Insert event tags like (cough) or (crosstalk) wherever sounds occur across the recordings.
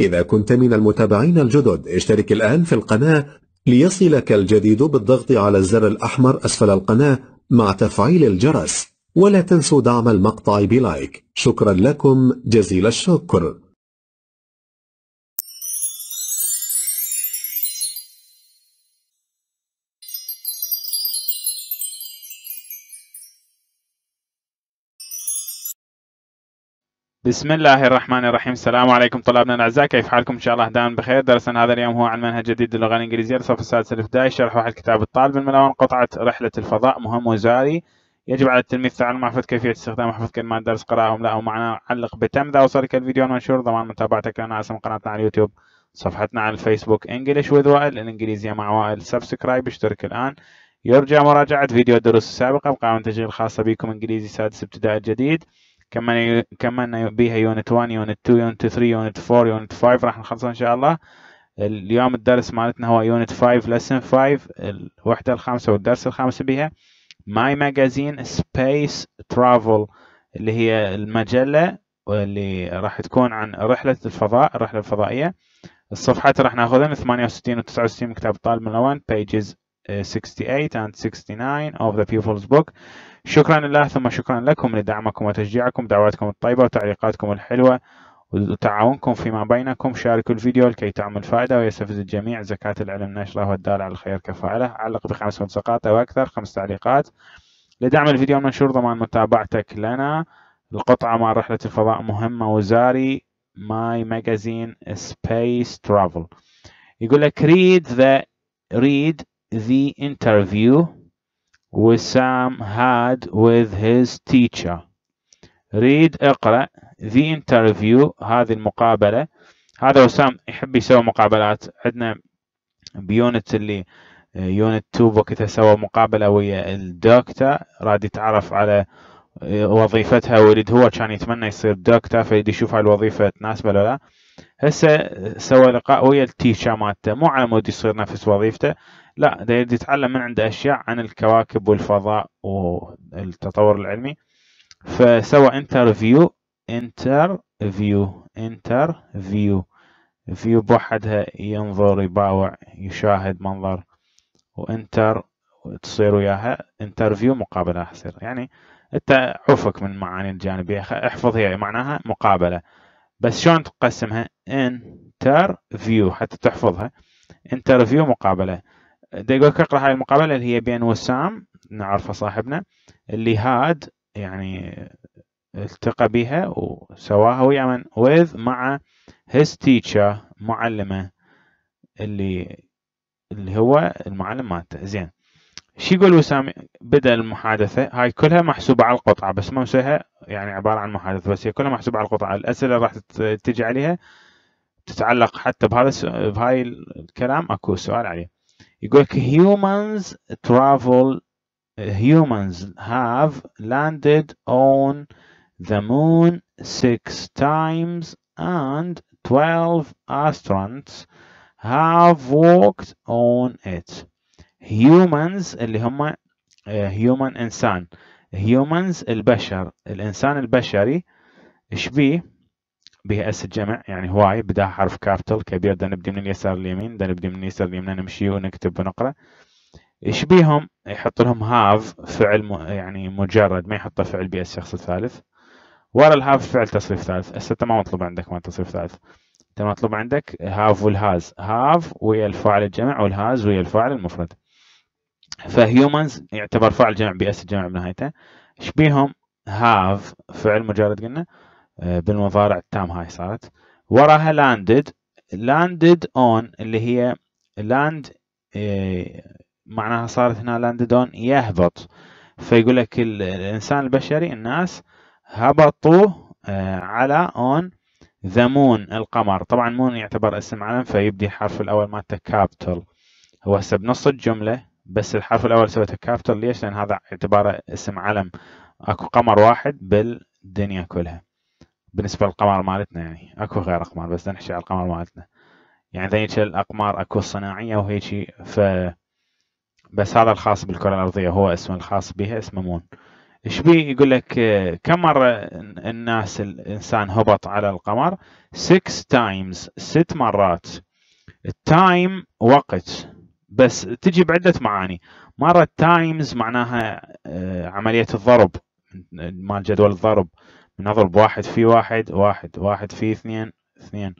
إذا كنت من المتابعين الجدد اشترك الآن في القناة ليصلك الجديد بالضغط على الزر الأحمر أسفل القناة مع تفعيل الجرس. ولا تنسوا دعم المقطع بلايك. شكرا لكم جزيل الشكر. بسم الله الرحمن الرحيم السلام عليكم طلابنا الأعزاء. كيف حالكم؟ إن شاء الله دائما بخير. درسنا هذا اليوم هو عن منهج جديد للغة الإنجليزية. الصف السادس الابتدائي شرح واحد كتاب الطالب الملون. قطعة رحلة الفضاء. مهم وزاري. يجب على التلميذ تعلم معرفة كيفية استخدام وحفظ كلمات درس قراءة واملاء ومعنى علق بتم. إذا وصلك الفيديو المنشور ضمان متابعتك لنا. اسم قناتنا على اليوتيوب. صفحتنا على الفيسبوك. English with وائل الإنجليزية مع وائل subscribe اشترك الآن. يرجى مراجعة. فيديو الدروس السابقة. بقائمة تشغيل خاصة بكم. إنجليزي سادس ابتدائي الجديد كمان كمان بيها unit 1 unit 2 unit 3 unit 4 unit 5 راح نخلصها إن شاء الله. اليوم الدرس مالتنا هو unit 5 lesson 5 الوحدة الخامسة والدرس الخامس بها my magazine space travel اللي هي المجلة واللي راح تكون عن رحلة الفضاء الرحلة الفضائية. الصفحات راح ناخذها من 68 و 69 من كتاب الطالب الملون pages 68 and 69 of the pupils book. شكرا لله ثم شكرا لكم لدعمكم وتشجيعكم دعواتكم الطيبة وتعليقاتكم الحلوة وتعاونكم فيما بينكم. شاركوا الفيديو لكي تعمل فائدة ويستفيد الجميع. زكاة العلم نشره والدال على الخير كفاعله علق بخمس ملصقات أو أكثر خمس تعليقات. لدعم الفيديو المنشور ضمان متابعتك لنا. القطعة مع رحلة الفضاء مهمة. وزاري my magazine space travel. يقول لك read the read the interview. وسام had with his teacher. Read اقرأ. The interview هذه المقابلة. هذا وسام يحب يسوي مقابلات. عندنا ب unit اللي unit 2 وقتها سوى مقابلة ويا الدكتور. راد يتعرف على وظيفتها. ويريد هو كان يتمنى يصير دكتور. فيريد يشوف هاي الوظيفة تناسبه ولا لا. هسه سوى لقاء ويا ال teacher مالته. مو على مود يصير نفس وظيفته. لا ده يتعلم من عنده أشياء عن الكواكب والفضاء والتطور العلمي. فسوى interview interview interview view بوحدها ينظر يباوع يشاهد منظر و inter تصير وياها. interview مقابلة حصير يعني أنت عوفك من المعاني الجانبية. احفظ هي معناها مقابلة. بس شلون تقسمها؟ interview حتى تحفظها. interview مقابلة. دا يقول لك اقرأ هاي المقابلة اللي هي بين وسام نعرفه صاحبنا اللي هاد يعني التقى بها وسواها ويا من with مع his teacher معلمه اللي اللي هو المعلم مالته. زين. شو يقول وسام بدأ المحادثة. هاي كلها محسوبة على القطعه بس ما مسويها يعني عبارة عن محادثة بس هي كلها محسوبة على القطعه الأسئلة راح تجي عليها تتعلق حتى بهذا بهاي الكلام أكو سؤال عليه. يقول لك humans travel humans have landed on the moon six times and 12 astronauts have walked on it. Humans اللي هم human إنسان humans البشر. الإنسان البشري إيش بيه؟ به s الجمع يعني هواي بدها حرف capital كبير. دا نبدي من اليسار لليمين دا نبدي من اليسار لليمين نمشي ونكتب ونقرأ. إيش بيهم؟ يحط لهم have فعل م... يعني مجرد ما يحط فعل بي الشخص الثالث ورا ال have فعل تصريف ثالث. هسه أنت ما مطلوب عندك ما تصريف ثالث. أنت مطلوب عندك have وال has have ويا الفاعل الجمع وال has ويا الفاعل المفرد. ف humans يعتبر فاعل جمع بي s الجمع بنهايته. إيش بيهم have فعل مجرد قلنا آه، بالمضارع التام هاي صارت. وراها landed. landed on اللي هي land آه، معناها صارت هنا landed on يهبط. فيقول لك الإنسان البشري الناس هبطوا آه، على on the moon القمر. طبعا moon يعتبر اسم علم فيبدي الحرف الأول مالته capital. هو هسه بنص الجملة بس الحرف الأول سويته capital ليش؟ لأن هذا اعتباره اسم علم. أكو قمر واحد بالدنيا كلها. بالنسبة للقمر مالتنا يعني. أكو غير أقمار بس نحكي على القمر مالتنا. يعني ذيك الأقمار أكو صناعية وهيك ف بس هذا الخاص بالكرة الأرضية. هو اسمه الخاص بها اسمه moon. إيش بي يقول لك؟ كم مرة الناس الإنسان هبط على القمر؟ 6 times ست مرات. ال time وقت. بس تجي بعدة معاني مرة times معناها آه، عملية الضرب. مال جدول الضرب. نضرب واحد في واحد واحد واحد في اثنين اثنين.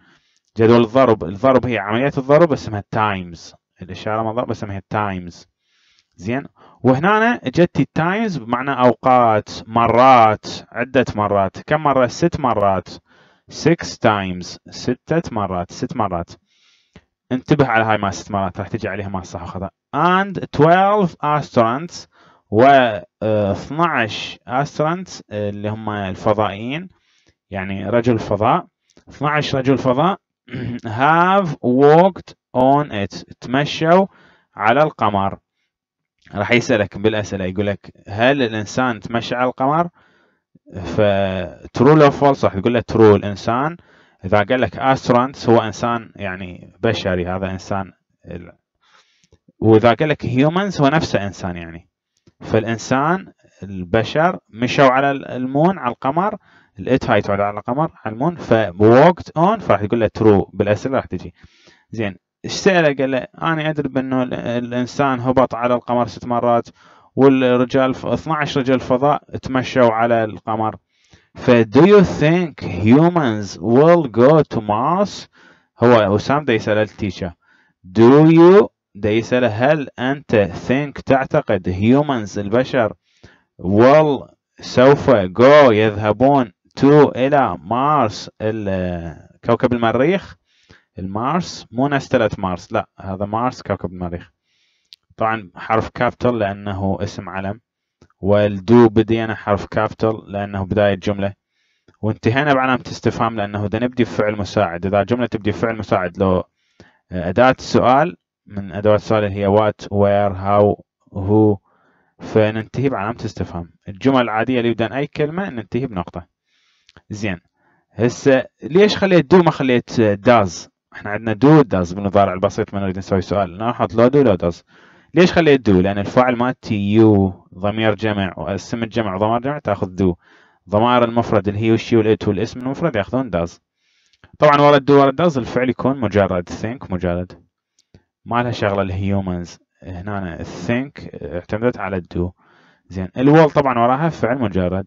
جدول الضرب. الضرب هي عملية الضرب اسمها times الإشارة مضرب اسمها times زين؟ وهنا جت ال times بمعنى أوقات مرات عدة مرات. كم مرة؟ ست مرات. 6 times ستة مرات. ست مرات. انتبه على هاي ما ست مرات راح تجي عليها ما صح وخطأ and 12 astronauts و 12 astronauts اللي هم الفضائيين يعني رجل فضاء. 12 رجل فضاء (clears throat) have walked on it. تمشوا على القمر. راح يسألك بالأسئلة يقول لك هل الإنسان تمشى على القمر؟ ف true لو false راح تقول له true الإنسان إذا قال لك astronaut هو إنسان يعني بشري هذا إنسان وإذا قال لك humans هو نفسه إنسان يعني. فالإنسان البشر مشوا على ال moon على القمر ال it هاي على القمر على ال moon فوقت on فراح يقول له true بالأسئلة راح تجي. زين إيش سأله؟ قال له أنا أدري بأنه الإنسان هبط على القمر ست مرات والرجال 12 رجال فضاء تمشوا على القمر. ف do you think humans will go to Mars? هو وسام دا يسأل ال teacher do you دا يسأل هل أنت think تعتقد humans البشر will سوف go يذهبون to إلى مارس كوكب المريخ؟ المارس مو نستلة مارس لا هذا مارس كوكب المريخ. طبعا حرف capital لأنه اسم علم. وال do بدينا حرف capital لأنه بداية جملة. وانتهينا بعلامة استفهام لأنه ده نبدي بفعل مساعد إذا جملة تبدي بفعل مساعد لو أداة السؤال من أدوات السؤال اللي هي what where how who فننتهي بعلامة استفهام. الجمل العادية اللي بدأ أي كلمة ننتهي بنقطة. زين. هسه ليش خليت do ما خليت does إحنا عندنا do does بالمضارع البسيط ما نريد نسوي سؤال. نحط لو do لو does ليش خليت do؟ لأن الفاعل مالتي you ضمير جمع واسم الجمع ضمير جمع تأخذ do. ضمائر المفرد اللي هي وال she وال it والاسم المفرد يأخذون does. طبعا ورا ال do ورا ال does الفعل يكون مجرد think مجرد. ما لها شغلة ال humans هنا think اعتمدت على ال do. زين ال will طبعا وراها فعل مجرد.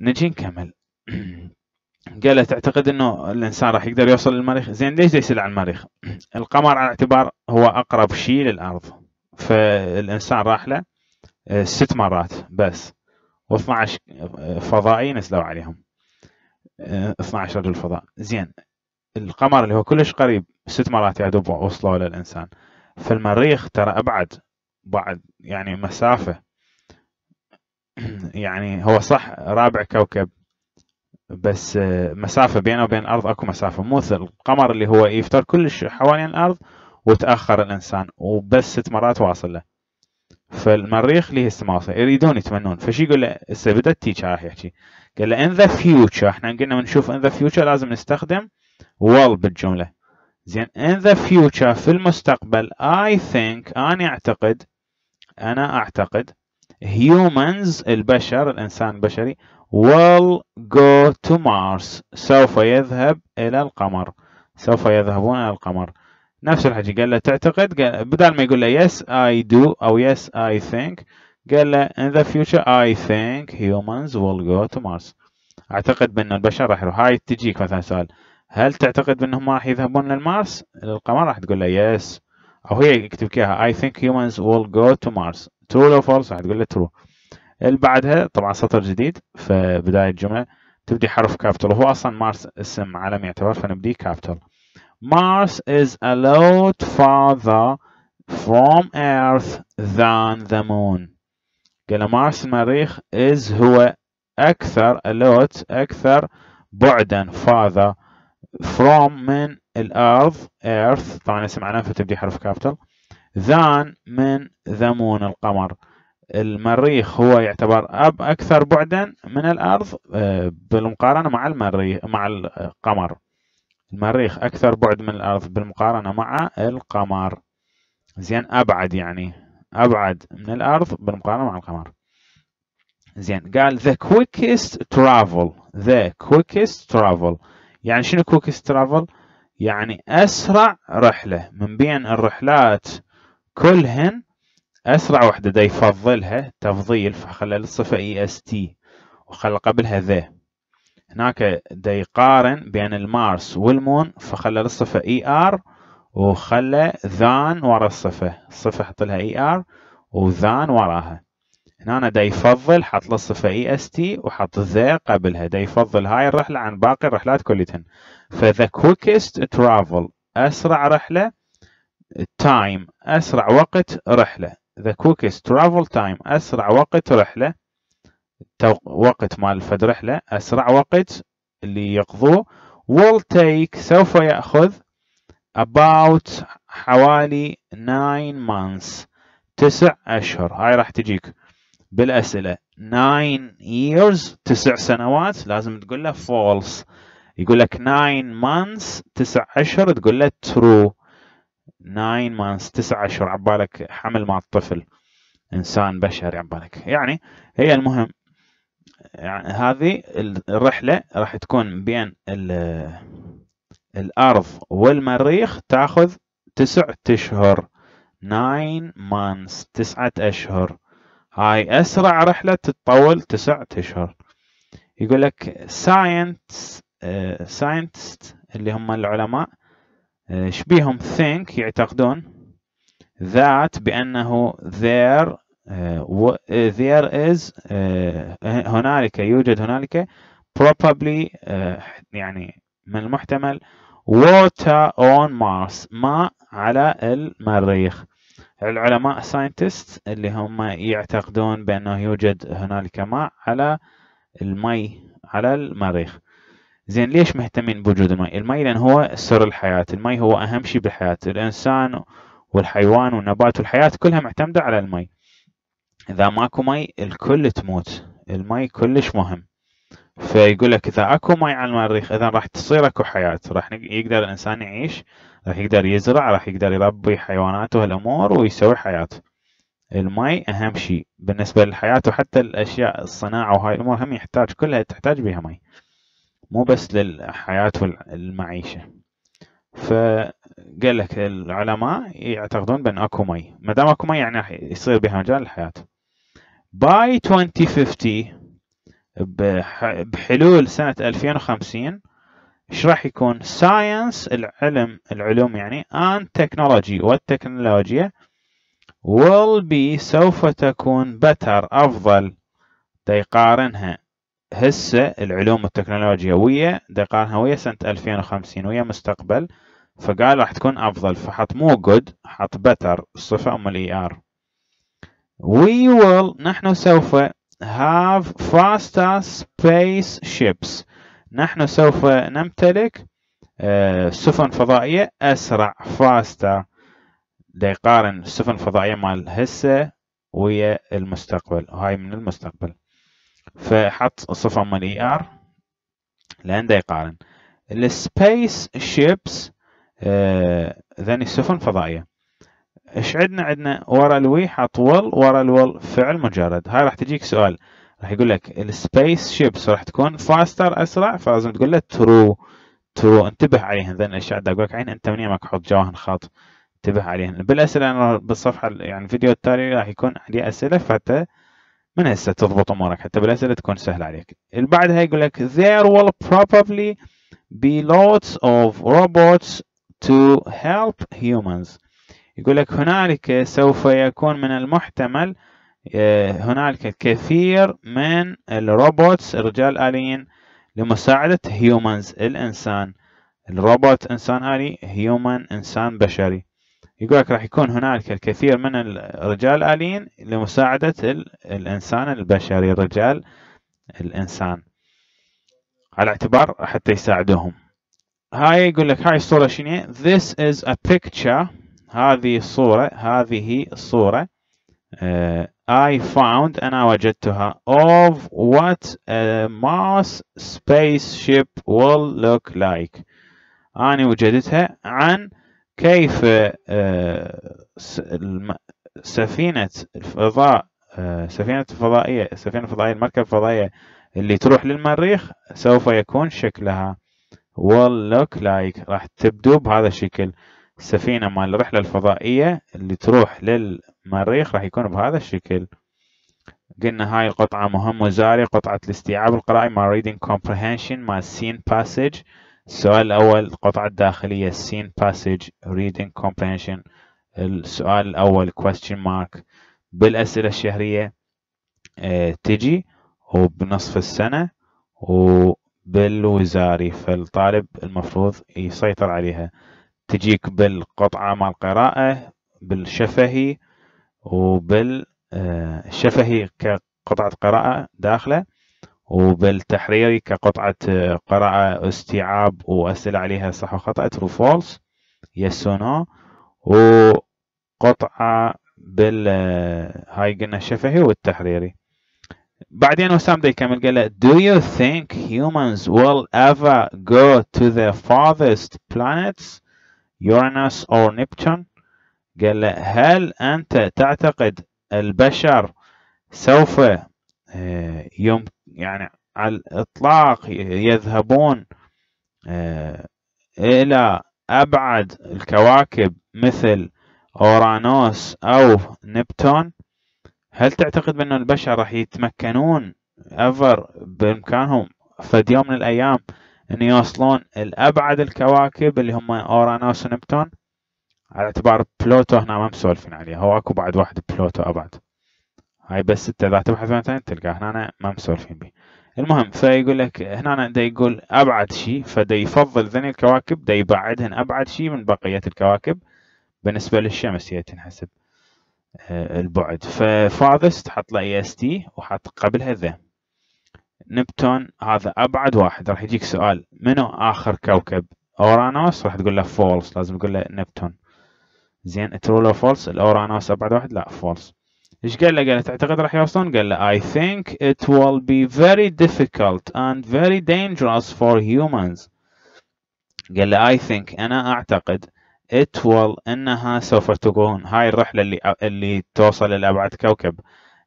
نجي نكمل. (clears throat) قال تعتقد إنه الإنسان راح يقدر يوصل للمريخ؟ زين ليش يسال عن المريخ؟ القمر على اعتبار هو أقرب شيء للأرض. فالإنسان راح له آه، ست مرات بس و12 فضائي نزلوا عليهم. 12 آه، رجل فضاء. زين القمر اللي هو كلش قريب ست مرات يا دوب وصلوا للإنسان. فالمريخ ترى أبعد بعد يعني مسافة. (clears throat) يعني هو صح رابع كوكب. بس مسافة بينه وبين الأرض أكو مسافة. مو مثل القمر اللي هو يفتر كلش حوالين الأرض وتأخر الإنسان وبس ست مرات واصل له. فالمريخ ليه استماصة يريدون يتمنون. فشي يقول له هسه بدا التيتشر راح يحكي قال له in the future. إحنا قلنا بنشوف in the future لازم نستخدم will بالجملة. زين in the future في المستقبل I think أنا أعتقد أنا أعتقد humans البشر الإنسان البشري will go to Mars. سوف يذهب إلى القمر. سوف يذهبون إلى القمر. نفس الحكي قال له تعتقد؟ بدل ما يقول له yes I do أو yes I think قال له in the future I think humans will go to Mars. أعتقد بأن البشر راح يروح. هاي تجيك مثلا سؤال. هل تعتقد بأنهم راح يذهبون للمارس؟ للقمر راح تقول له yes. أو هي يكتب إياها. I think humans will go to Mars. True or false راح تقول له true. اللي بعدها طبعا سطر جديد في بداية الجملة تبدي حرف capital وهو أصلا مارس اسم علم يعتبر فنبدي capital Mars is a lot farther from Earth than the moon. قال مارس المريخ is هو أكثر a lot أكثر بعدا farther from من الأرض Earth. طبعا اسم علم فتبدي حرف capital than من the moon القمر. المريخ هو يعتبر أب أكثر بعدا من الأرض آه، بالمقارنة مع المريخ مع القمر. المريخ أكثر بعد من الأرض بالمقارنة مع القمر. زين أبعد يعني. أبعد من الأرض بالمقارنة مع القمر. زين قال the quickest travel. The quickest travel. يعني شنو quickest travel يعني أسرع رحلة. من بين الرحلات كلهن أسرع وحدة دا يفضلها تفضيل فخلى الصفة est وخلى قبلها the. هناك دا يقارن بين ال Mars وال moon فخلى الصفة er وخلى than ورا الصفة. الصفة حط لها er و than وراها. هنا دا يفضل حط له الصفة est وحط the قبلها. دا يفضل هاي الرحلة عن باقي الرحلات كلتهن فذا quickest travel أسرع رحلة time أسرع وقت رحلة. The quickest travel time أسرع وقت رحلة. وقت مال فد رحلة أسرع وقت اللي يقضوه. Will take سوف يأخذ about حوالي 9 months تسع أشهر. هاي راح تجيك. بالأسئلة 9 years تسع سنوات. لازم تقول له false. يقول لك 9 months تسع أشهر تقول له true. 9 months تسع أشهر عبالك حمل مع الطفل. إنسان بشري عبالك. يعني هي المهم يعني هذه الرحلة راح تكون بين الأرض والمريخ تاخذ تسع أشهر. 9 months تسعة أشهر. هاي أسرع رحلة تتطول تسعة أشهر. يقول لك science ساينتست اللي هم العلماء شبيهم think يعتقدون that بأنه there there is هنالك يوجد هنالك probably يعني من المحتمل water on Mars ماء على المريخ. العلماء scientists اللي هم يعتقدون بأنه يوجد هنالك ماء على المي على المريخ. زين ليش مهتمين بوجود المي المي لأن هو سر الحياة. المي هو أهم شيء بالحياة. الإنسان والحيوان والنبات والحياة كلها معتمدة على المي إذا ماكو مي الكل تموت. المي كلش مهم. فيقول لك إذا أكو مي على المريخ إذا راح تصير أكو حياة. راح يقدر الإنسان يعيش راح يقدر يزرع راح يقدر يربي حيواناته وهالأمور ويسوي حياة. المي أهم شيء. بالنسبة للحياة وحتى الأشياء الصناعة وهاي الأمور هم يحتاج كلها تحتاج بها مي مو بس للحياة والمعيشة. فقال لك العلماء يعتقدون بأن أكو مي. ما دام أكو مي يعني يصير بها مجال الحياة. by 2050 بحلول سنة 2050 إيش راح يكون؟ science العلم العلوم يعني and technology والتكنولوجيا will be سوف تكون better أفضل. يقارنها هسه العلوم والتكنولوجيا ويا دقارنها ويا سنة 2050 ويا مستقبل فقال راح تكون أفضل فحط مو good حط better الصفة أم ال er we will نحن سوف have faster space ships نحن سوف نمتلك آه، سفن فضائية أسرع faster. دا يقارن السفن الفضائية مال هسه ويا المستقبل وهاي من المستقبل. فحط الصفة مال er لأن دا يقارن ال space ships ذني السفن فضائية. إيش عندنا؟ عندنا ورا ال we حط will ورا ال will فعل مجرد. هاي راح تجيك سؤال. راح يقول لك ال space ships راح تكون faster أسرع فلازم تقول له true true انتبه عليهن. ذن الأشياء دا أقول لك عين أنت منين ما تحط جواهن خط انتبه عليهن. بالأسئلة أنا بالصفحة يعني الفيديو التالي راح يكون عندي أسئلة فحتى من هسه تضبط أمورك؟ حتى بالأسئلة تكون سهلة عليك. اللي بعدها يقول لك there will probably be lots of robots to help humans. يقول لك هنالك سوف يكون من المحتمل آه، هنالك الكثير من ال robots الرجال الآليين لمساعدة humans. الإنسان الروبوت إنسان آلي human إنسان بشري. يقول لك راح يكون هنالك الكثير من الرجال الآليين لمساعدة الإنسان البشري الرجال الإنسان. على اعتبار حتى يساعدوهم. هاي يقول لك هاي الصورة شنو؟ This is a picture. هذه الصورة هذه الصورة. uh, I found أنا وجدتها. Of what a Mars spaceship will look like. أنا وجدتها عن كيف آه، سفينة الفضاء آه، سفينة الفضائية السفينة الفضائية المركبة الفضائية اللي تروح للمريخ سوف يكون شكلها look like راح تبدو بهذا الشكل. السفينة مال الرحلة الفضائية اللي تروح للمريخ راح يكون بهذا الشكل. قلنا هاي القطعة مهم وزاري قطعة الاستيعاب القرائي مال reading comprehension مال scene passage. السؤال الأول القطعة الداخلية scene passage reading comprehension. السؤال الأول question mark. بالأسئلة الشهرية آه تجي وبنصف السنة وبالوزاري فالطالب المفروض يسيطر عليها. تجيك بالقطعة مال القراءة بالشفهي وبالشفهي آه، كقطعة قراءة داخلة. وبالتحريري كقطعة آه، قراءة استيعاب وأسئلة عليها صح وخطأ true false yes or no. وقطعة بال آه، قلنا الشفهي والتحريري. بعدين وسام دا يكمل قال له Do you think humans will ever go to the farthest planets Uranus or Neptune? قال له هل أنت تعتقد البشر سوف آه، يوم يعني على الإطلاق يذهبون آه، إلى أبعد الكواكب مثل أورانوس أو نبتون. هل تعتقد بأن البشر راح يتمكنون ever بإمكانهم فد يوم من الأيام أن يوصلون الأبعد الكواكب اللي هم أورانوس ونبتون؟ على اعتبار بلوتو هنا ما مسولفين عليه هو أكو بعد واحد بلوتو أبعد. هاي بس انت اذا تبحث مثلا تلقى هنا ما مسولفين به المهم فيقول لك هنا دا يقول أبعد شيء فدا يفضل ذني الكواكب دا يبعدهن أبعد شيء من بقية الكواكب بالنسبة للشمس هي تنحسب آه، البعد. ف furthest حط له est وحط قبلها the. نبتون هذا أبعد واحد. راح يجيك سؤال منو آخر كوكب؟ أورانوس؟ راح تقول له false لازم تقول له نبتون. زين true لو false الأورانوس أبعد واحد؟ لا false إيش قال له؟ قال له تعتقد راح يوصلون؟ قال له I think it will be very difficult and very dangerous for humans. قال له I think أنا أعتقد it will إنها سوف تكون. هاي الرحلة اللي اللي توصل لابعد كوكب.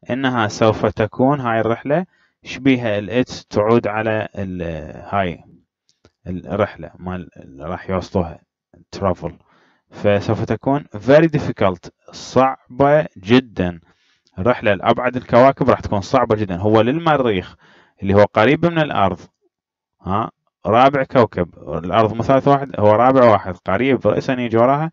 إنها سوف تكون هاي الرحلة. شبيها ال it تعود على هاي الرحلة مال راح يوصلوها travel. فسوف تكون very difficult صعبة جدا. الرحلة لأبعد الكواكب راح تكون صعبة جدا. هو للمريخ اللي هو قريب من الأرض ها رابع كوكب. الأرض مثلث واحد هو رابع واحد. قريب رئيسا يجي وراها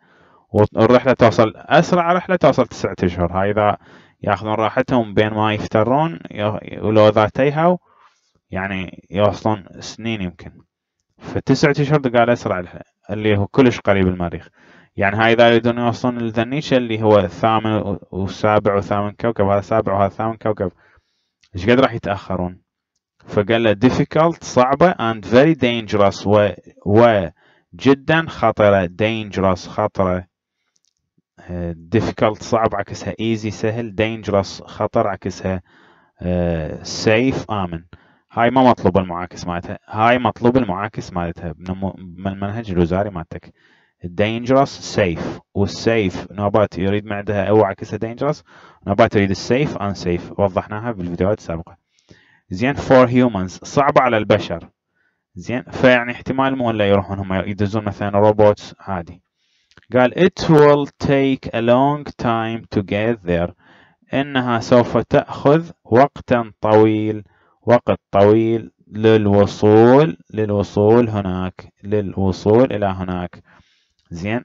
والرحلة توصل أسرع رحلة توصل تسعة أشهر. هاي إذا يأخذون راحتهم بين ما يفترون ولو ذاتيها يعني يوصلون سنين يمكن. فتسعة أشهر قال أسرع اللي هو كلش قريب المريخ. يعني هاي إذا يريدون يوصلون للذنيشة اللي هو الثامن والسابع وثامن كوكب هذا سابع وهذا ثامن كوكب. إيش قد راح يتأخرون؟ فقال له difficult صعبة and very dangerous و, و جدا خطرة dangerous خطرة. uh, difficult صعب عكسها easy سهل dangerous خطر عكسها uh, safe آمن. هاي ما مطلوب المعاكس مالتها هاي مطلوب المعاكس مالتها من المنهج الوزاري مالتك. Dangerous safe. وال safe نوبات يريد معدها أو عكسها dangerous. نوبات يريد ال safe unsafe. وضحناها بالفيديوهات السابقة. زين for humans. صعبة على البشر. زين فيعني احتمال مو إلا يروحون هم يدزون مثلا robots عادي. قال it will take a long time to get there. إنها سوف تأخذ وقتا طويل. وقت طويل للوصول. للوصول هناك. للوصول إلى هناك. زين.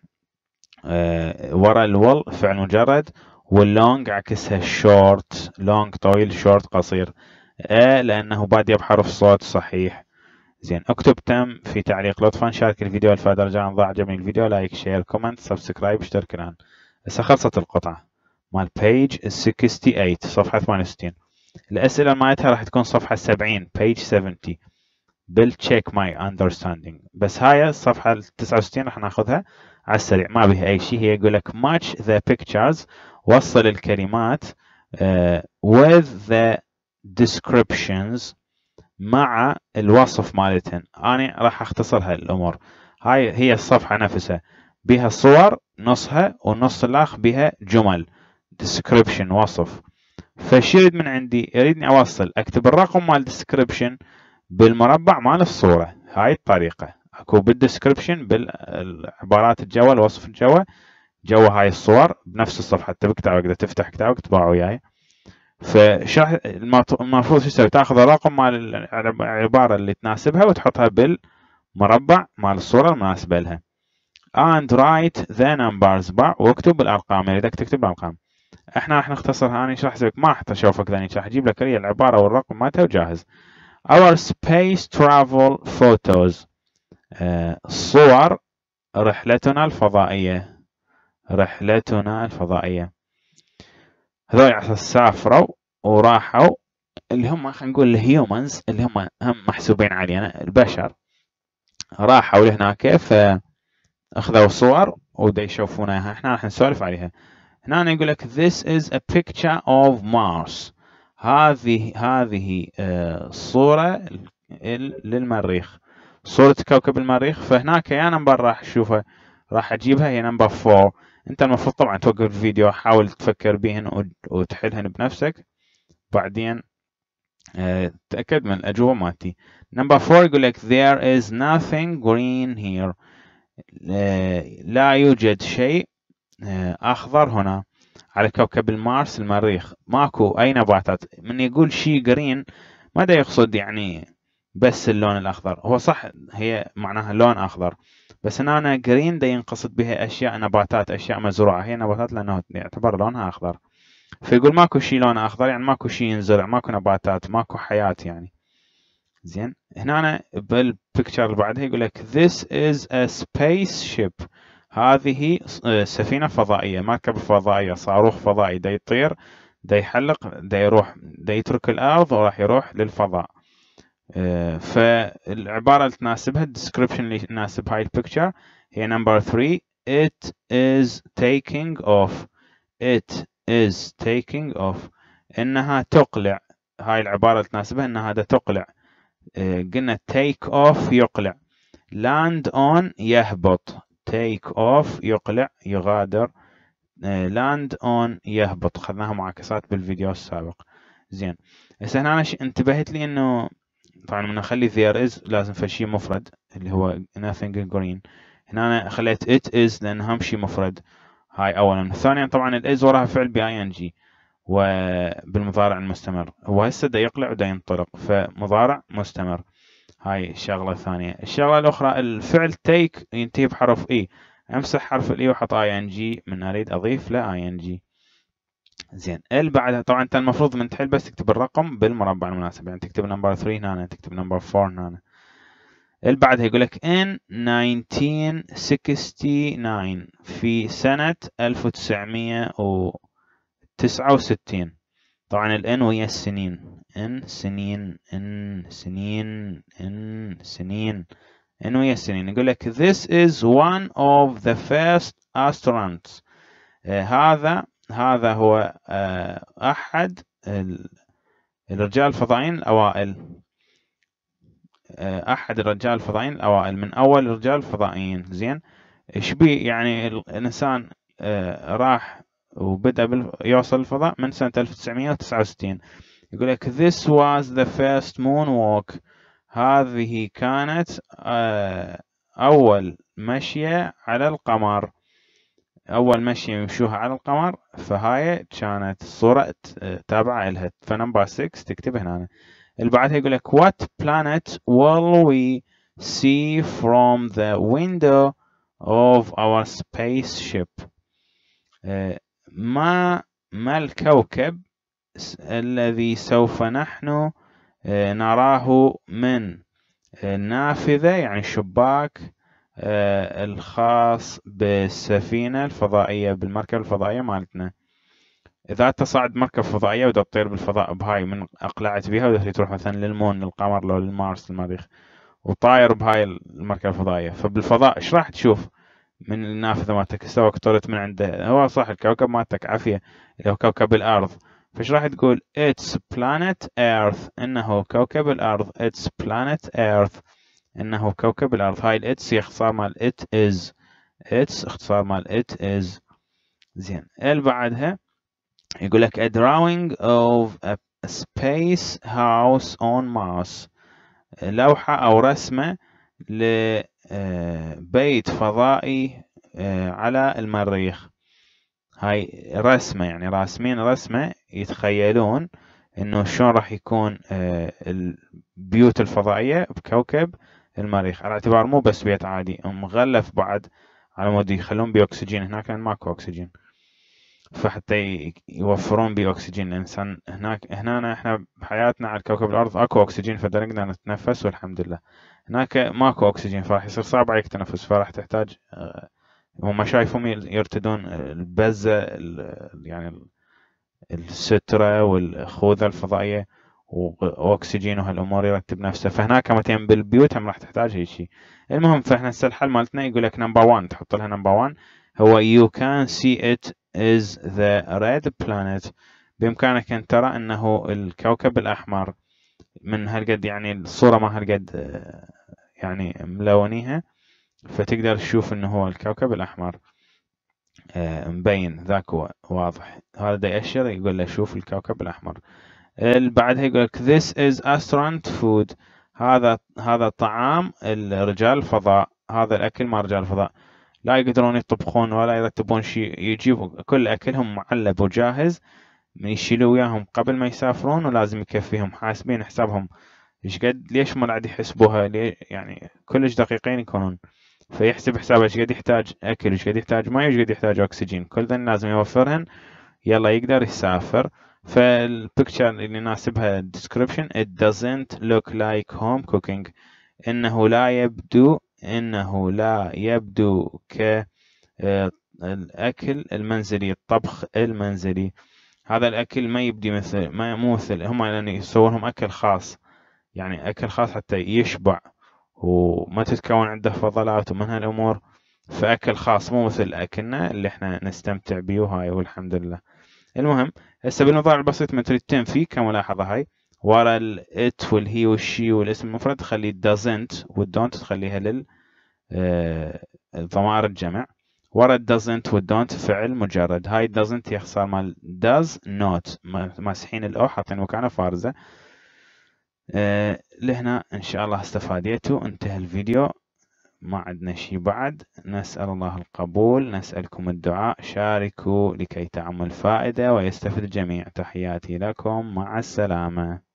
آه ورا ال will فعل مجرد وال long عكسها short long طويل شورت قصير. آه لأنه بادية بحرف صوت صحيح. زين اكتب تم في تعليق لطفا. شارك الفيديو الفائدة رجاء ضاع عجبني الفيديو like share comment subscribe اشترك الآن هسه خلصت القطعة. مال page 68 صفحة 68 الأسئلة مالتها راح تكون صفحة 70 page 70 بال check my understanding بس هاي الصفحة 69 راح ناخذها على السريع. ما بها أي شيء. هي يقول لك match the pictures. وصل الكلمات uh, with the مع الوصف مالتهن. أنا راح أختصر هاي الأمور. هاي هي الصفحة نفسها. بها صور نصها والنص الآخر بها جمل. description وصف. فشو يريد من عندي؟ يريدني أوصل. أكتب الرقم مال ال description بالمربع مال الصورة هاي الطريقة. أكو بال description بالعبارات الجوا الوصف الجوا جوا هاي الصور بنفس الصفحة. حتى بكتابك إذا تفتح كتابك تباع وياي. فشرح المفروض شو تسوي تاخذ الرقم مال العبارة اللي تناسبها وتحطها بالمربع مال الصورة المناسبة لها. And write the numbers باع واكتب الارقام اذا تكتب الأرقام. إحنا راح نختصرها أنا اشرح لك ما راح اشوفك ذاني راح أجيب لك هي العبارة والرقم مالتها وجاهز. Our space travel photos. آه، صور رحلتنا الفضائية. رحلتنا الفضائية. هذول سافروا وراحوا اللي هم خلينا نقول ال humans اللي هم هم محسوبين علينا البشر. راحوا لهناك فأخذوا صور ودا يشوفونها. إحنا راح نسولف عليها. هنا يقول لك this is a picture of Mars. هذه هذه آه، صورة للمريخ. صورة كوكب المريخ. فهناك يا number راح تشوفها راح أجيبها هي number 4 أنت المفروض طبعا توقف الفيديو حاول تفكر بهن وتحلهن بنفسك. بعدين آه، تأكد من الأجوبة مالتي. number 4 يقول لك there is nothing green here. آه، لا يوجد شيء آه، أخضر هنا. على كوكب المارس المريخ. ماكو أي نباتات. من يقول شي green ما دا يقصد يعني بس اللون الأخضر. هو صح هي معناها لون أخضر. بس هنا أنا green دا ينقصد بها أشياء نباتات أشياء مزروعة. هي نباتات لأنه يعتبر لونها أخضر. فيقول ماكو شي لونه أخضر يعني ماكو شي ينزرع ماكو نباتات ماكو حياة يعني. زين هنا أنا بال picture اللي بعدها يقول لك this is a spaceship. هذه آه، سفينة فضائية مركب فضائية صاروخ فضائي دا يطير دا يحلق دا يروح دا يترك الأرض وراح يروح للفضاء. آه، فالعبارة اللي تناسبها ال description اللي يناسب هاي ال picture هي number 3 it is taking off. It is taking off. إنها تقلع. هاي العبارة اللي تناسبها إنها دا تقلع. آه، قلنا take off يقلع. Land on يهبط. Take off يقلع يغادر uh, land on يهبط. خذناها معاكسات بالفيديو السابق. زين. هسه هنا أنا انتبهت لي إنه طبعا من أخلي there is لازم فشي مفرد اللي هو nothing green. هنا أنا خليت it is لأن هم شي مفرد. هاي اولا. ثانيا طبعا is وراها فعل ب ing وبالمضارع المستمر. هو هسه دا يقلع ودا ينطلق فمضارع مستمر. هاي الشغلة الثانية الشغلة الأخرى الفعل take ينتهي بحرف e أمسح حرف ال e وأحط ing من أريد أضيف له ing زين. ال بعدها طبعا أنت المفروض من تحل بس تكتب الرقم بالمربع المناسب. يعني تكتب number 3 هنا تكتب number 4 هنا. ال بعدها يقول لك in 1969 في سنة 1969 طبعا ال in ويا السنين. in سنين in سنين in سنين. in ويا السنين يقول لك this is one of the first astronauts. آه هذا هذا هو آه أحد الرجال الفضائيين الأوائل. آه أحد الرجال الفضائيين الأوائل. من أول الرجال الفضائيين. زين؟ إيش بي يعني الإنسان آه، راح وبدأ يوصل الفضاء من سنة 1969 يقول لك this was the first moonwalk. هذه كانت آه، أول مشية على القمر. أول مشية يمشوها على القمر. فهاي كانت الصورة تابعة لها. فنمبر 6 تكتب هنا. اللي بعدها يقول لك what planet will we see from the window of our spaceship? آه، ما ما الكوكب الذي سوف نحن آه، نراه من النافذة يعني الشباك آه، الخاص بالسفينة الفضائية بالمركبة الفضائية مالتنا. إذا تصعد مركبة فضائية ودا تطير بالفضاء بهاي من أقلعت بها ودا تروح مثلا للمون للقمر لو للمارس للمريخ وطاير بهاي المركبة الفضائية. فبالفضاء إيش راح تشوف؟ من النافذة مالتك. استوى طرت من عنده هو صح الكوكب مالتك عافية هو كوكب الأرض. فايش راح تقول؟ It's planet earth. إنه كوكب الأرض. It's planet earth. إنه كوكب الأرض. هاي ال it's هي اختصار مال it is. It's اختصار مال it is. زين. ال بعدها يقول لك a drawing of a space house on Mars. لوحة أو رسمة لبيت فضائي على المريخ. هاي رسمة يعني راسمين رسمة يتخيلون إنه شلون راح يكون البيوت الفضائية بكوكب المريخ. على اعتبار مو بس بيت عادي مغلف بعد على مود يخلون بيه اكسجين هناك لأن ماكو أكسجين. فحتى يوفرون بيه اكسجين الإنسان هناك هنا إحنا بحياتنا على كوكب الأرض أكو أكسجين فنقدر نتنفس والحمد لله. هناك ماكو أكسجين فراح يصير صعب عليك التنفس فراح تحتاج آه، هم شايفهم يرتدون البزة يعني السترة والخوذة الفضائية وأكسجين وهالأمور يرتب نفسه. فهناك متين بالبيوت هم راح تحتاج هيك شيء المهم فاحنا هسه الحل مالتنا يقول لك number 1 تحط لها number 1 هو you can see it is the red planet. بإمكانك أن ترى إنه الكوكب الأحمر. من هالقد يعني الصورة ما هالقد يعني ملونيها. فتقدر تشوف إنه هو الكوكب الأحمر. آه، مبين ذاك هو واضح. هذا دا يأشر يقول له شوف الكوكب الأحمر. بعدها يقول لك this is astronaut food. هذا هذا طعام الرجال الفضاء. هذا الأكل مال رجال الفضاء. لا يقدرون يطبخون ولا يرتبون شيء يجيبوا. كل أكلهم معلب وجاهز. يشيلوا وياهم قبل ما يسافرون ولازم يكفيهم. حاسبين حسابهم. إيش قد ليش ما قاعد يحسبوها؟ يعني كلش دقيقين يكونون. فيحسب حسابه إيش قد يحتاج أكل إيش قد يحتاج ماء وايش قد يحتاج أكسجين. كل ذا لازم يوفرهن. يلا يقدر يسافر. فالبكتشر اللي يناسبها description it doesn't look like home cooking. إنه لا يبدو إنه لا يبدو ك آه، الأكل المنزلي الطبخ المنزلي. هذا الأكل ما يبدي مثل ما مو مثل هم يعني يسوون لهم أكل خاص. يعني أكل خاص حتى يشبع. وما تتكون عنده فضلات ومن هالامور فأكل خاص مو مثل اكلنا اللي إحنا نستمتع بيه وهاي والحمد لله. المهم هسه بالموضوع البسيط من تريد تنفي كملاحظه هاي؟ ورا الات والهي والشي والاسم المفرد تخلي doesn't والدونت تخليها لل آه، ضمائر الجمع. ورا doesn't والدونت فعل مجرد. هاي doesn't يخسر مال does not. ماسحين الأو حاطين مكانه فارزة. آه، لهنا إن شاء الله استفاديتوا انتهى الفيديو. ما عندنا شي بعد. نسأل الله القبول. نسألكم الدعاء. شاركوا لكي تعم الفائدة ويستفد الجميع تحياتي لكم. مع السلامة.